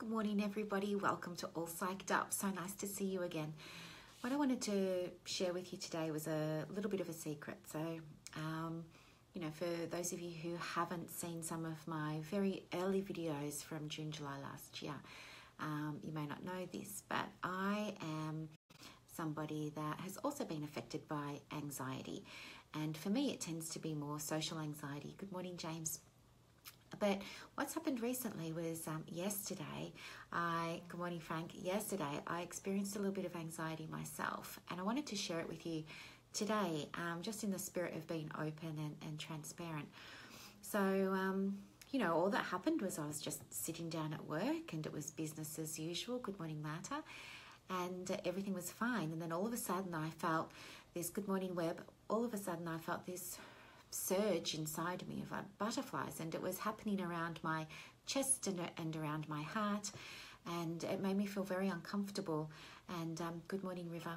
Good morning, everybody. Welcome to All Psyched Up. So nice to see you again. What I wanted to share with you today was a little bit of a secret. So, um, you know, for those of you who haven't seen some of my very early videos from June, July last year, um, you may not know this, but I am somebody that has also been affected by anxiety. And for me, it tends to be more social anxiety. Good morning, James. But what's happened recently was um, yesterday, I, good morning, Frank. Yesterday, I experienced a little bit of anxiety myself, and I wanted to share it with you today, um, just in the spirit of being open and, and transparent. So, um, you know, all that happened was I was just sitting down at work and it was business as usual. Good morning, Marta. And uh, everything was fine. And then all of a sudden, I felt this good morning, Web. All of a sudden, I felt this surge inside me of butterflies, and it was happening around my chest and, and around my heart, and it made me feel very uncomfortable. And um, good morning, River.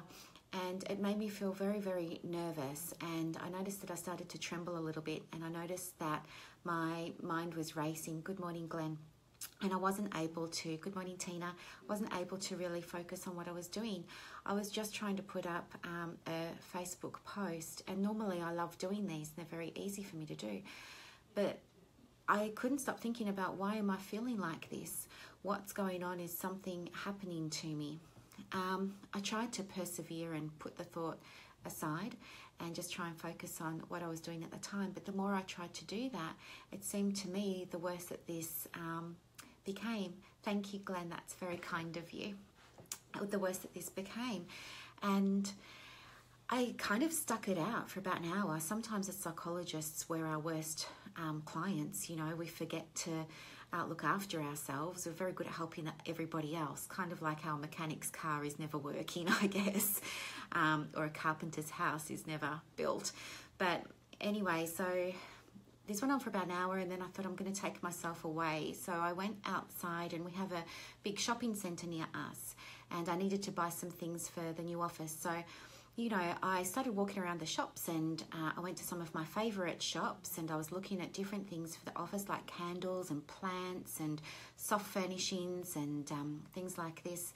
And it made me feel very, very nervous. And I noticed that I started to tremble a little bit, and I noticed that my mind was racing. Good morning, Glenn and I wasn't able to, good morning Tina, wasn't able to really focus on what I was doing. I was just trying to put up um, a Facebook post, and normally I love doing these, they're very easy for me to do. But I couldn't stop thinking about why am I feeling like this? What's going on? Is something happening to me? Um, I tried to persevere and put the thought aside and just try and focus on what I was doing at the time. But the more I tried to do that, it seemed to me the worse that this um, became. Thank you, Glenn. That's very kind of you. The worse that this became. And I kind of stuck it out for about an hour. Sometimes as psychologists, we're our worst um, clients. You know, we forget to uh, look after ourselves. We're very good at helping everybody else, kind of like our mechanic's car is never working, I guess, um, or a carpenter's house is never built. But anyway, so this went on for about an hour and then I thought I'm going to take myself away. So I went outside and we have a big shopping centre near us and I needed to buy some things for the new office. So, you know, I started walking around the shops and uh, I went to some of my favourite shops and I was looking at different things for the office like candles and plants and soft furnishings and um, things like this.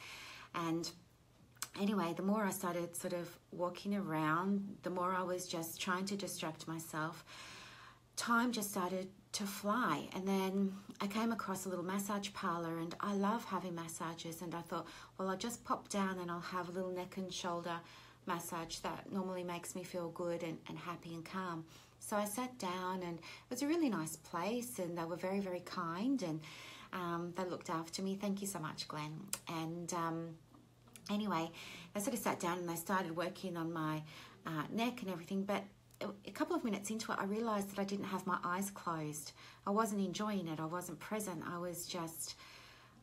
And anyway, the more I started sort of walking around, the more I was just trying to distract myself time just started to fly. And then I came across a little massage parlor, and I love having massages. And I thought, well, I'll just pop down and I'll have a little neck and shoulder massage that normally makes me feel good and, and happy and calm. So I sat down, and it was a really nice place, and they were very, very kind, and um, they looked after me. Thank you so much, Glenn. And um, anyway, I sort of sat down and they started working on my uh, neck and everything, but a couple of minutes into it, I realized that I didn't have my eyes closed. I wasn't enjoying it. I wasn't present. I was just,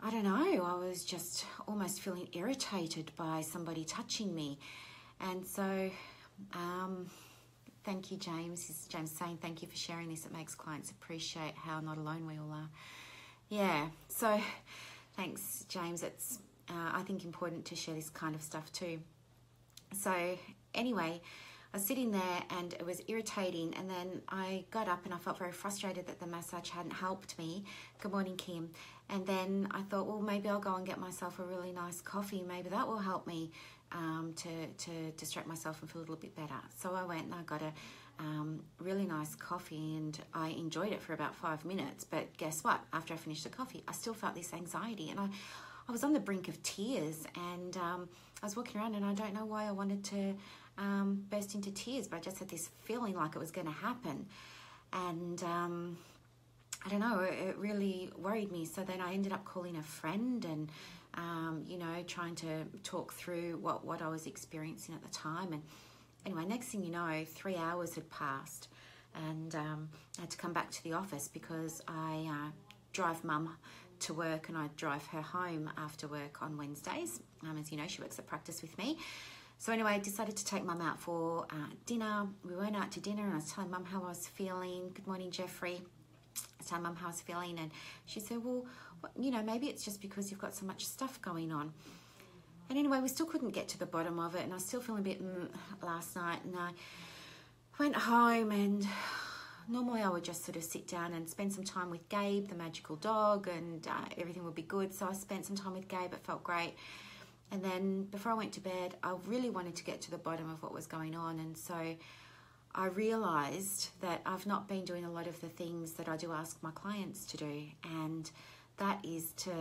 I don't know, I was just almost feeling irritated by somebody touching me. And so, um, thank you, James. James saying thank you for sharing this. It makes clients appreciate how not alone we all are. Yeah, so thanks, James. It's, uh, I think, important to share this kind of stuff too. So, anyway, I was sitting there and it was irritating. And then I got up and I felt very frustrated that the massage hadn't helped me. Good morning, Kim. And then I thought, well, maybe I'll go and get myself a really nice coffee. Maybe that will help me um, to, to distract myself and feel a little bit better. So I went and I got a um, really nice coffee and I enjoyed it for about five minutes. But guess what? After I finished the coffee, I still felt this anxiety and I, I was on the brink of tears and um, I was walking around and I don't know why I wanted to um, burst into tears, but I just had this feeling like it was going to happen. And um, I don't know, it really worried me. So then I ended up calling a friend and, um, you know, trying to talk through what, what I was experiencing at the time. And anyway, next thing you know, three hours had passed and um, I had to come back to the office because I uh, drive mum to work and I drive her home after work on Wednesdays. Um, as you know, she works at practice with me. So anyway, I decided to take mum out for uh, dinner. We went out to dinner and I was telling mum how I was feeling. Good morning, Jeffrey. I was telling mum how I was feeling and she said, well, you know, maybe it's just because you've got so much stuff going on. And anyway, we still couldn't get to the bottom of it and I was still feeling a bit mm, last night and I went home and normally I would just sort of sit down and spend some time with Gabe, the magical dog, and uh, everything would be good. So I spent some time with Gabe, it felt great. And then before I went to bed, I really wanted to get to the bottom of what was going on. And so I realized that I've not been doing a lot of the things that I do ask my clients to do. And that is to,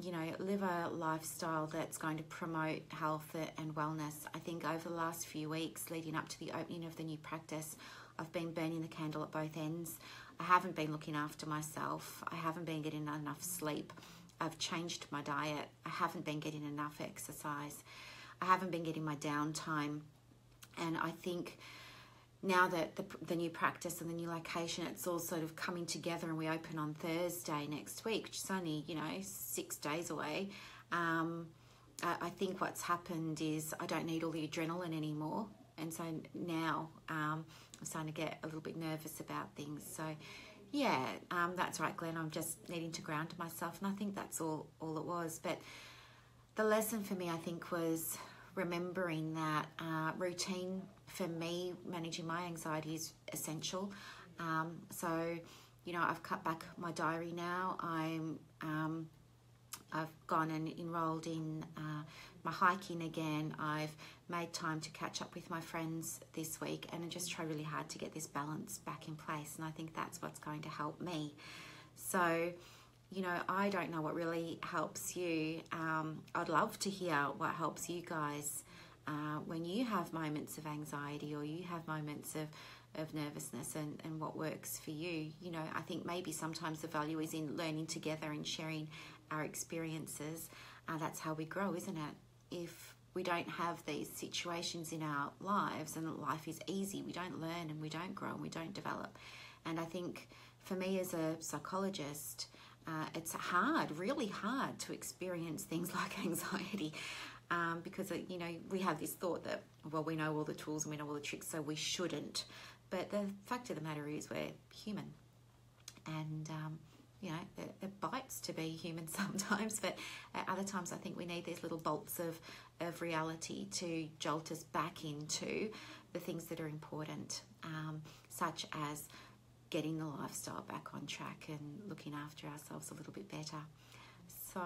you know, live a lifestyle that's going to promote health and wellness. I think over the last few weeks leading up to the opening of the new practice, I've been burning the candle at both ends. I haven't been looking after myself. I haven't been getting enough sleep. I've changed my diet. I haven't been getting enough exercise. I haven't been getting my downtime. And I think now that the, the new practice and the new location, it's all sort of coming together and we open on Thursday next week, which is only, you know, six days away. Um, I, I think what's happened is I don't need all the adrenaline anymore. And so now um, I'm starting to get a little bit nervous about things. So, yeah, um, that's right, Glenn. I'm just needing to ground myself, and I think that's all all it was. But the lesson for me, I think, was remembering that uh, routine for me managing my anxiety is essential. Um, so, you know, I've cut back my diary now. I'm um, I've gone and enrolled in uh, my hiking again. I've made time to catch up with my friends this week and I just try really hard to get this balance back in place. And I think that's what's going to help me. So, you know, I don't know what really helps you. Um, I'd love to hear what helps you guys uh, when you have moments of anxiety or you have moments of, of nervousness and, and what works for you. You know, I think maybe sometimes the value is in learning together and sharing our experiences. Uh, that's how we grow, isn't it? If we don't have these situations in our lives and life is easy, we don't learn and we don't grow and we don't develop. And I think for me as a psychologist, uh, it's hard, really hard to experience things like anxiety um, because, uh, you know, we have this thought that, well, we know all the tools and we know all the tricks, so we shouldn't. But the fact of the matter is, we're human. And um, you know, it, it, bites to be human sometimes, but at other times I think we need these little bolts of, of reality to jolt us back into the things that are important, um, such as getting the lifestyle back on track and looking after ourselves a little bit better. So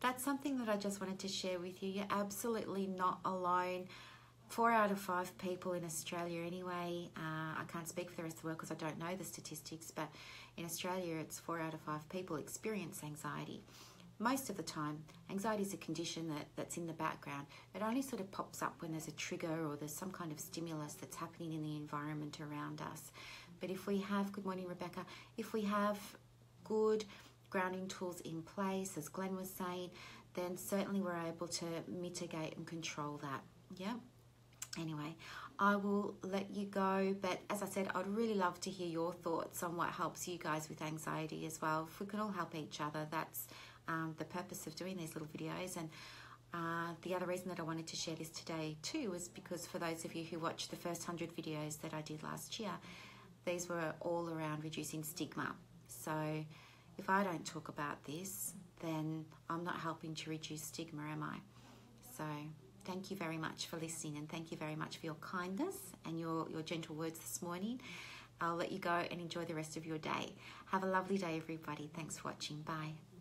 that's something that I just wanted to share with you. You're absolutely not alone four out of five people in Australia, anyway. Uh, I can't speak for the rest of the world because I don't know the statistics, but in Australia, it's four out of five people experience anxiety. Most of the time, anxiety is a condition that, that's in the background. It only sort of pops up when there's a trigger or there's some kind of stimulus that's happening in the environment around us. But if we have, good morning, Rebecca, if we have good grounding tools in place, as Glenn was saying, then certainly we're able to mitigate and control that. Yeah. Anyway, I will let you go. But as I said, I'd really love to hear your thoughts on what helps you guys with anxiety as well. If we can all help each other, that's um, the purpose of doing these little videos. And uh, the other reason that I wanted to share this today too was because for those of you who watched the first 100 videos that I did last year, these were all around reducing stigma. So if I don't talk about this, then I'm not helping to reduce stigma, am I? So thank you very much for listening and thank you very much for your kindness and your, your gentle words this morning. I'll let you go and enjoy the rest of your day. Have a lovely day, everybody. Thanks for watching. Bye.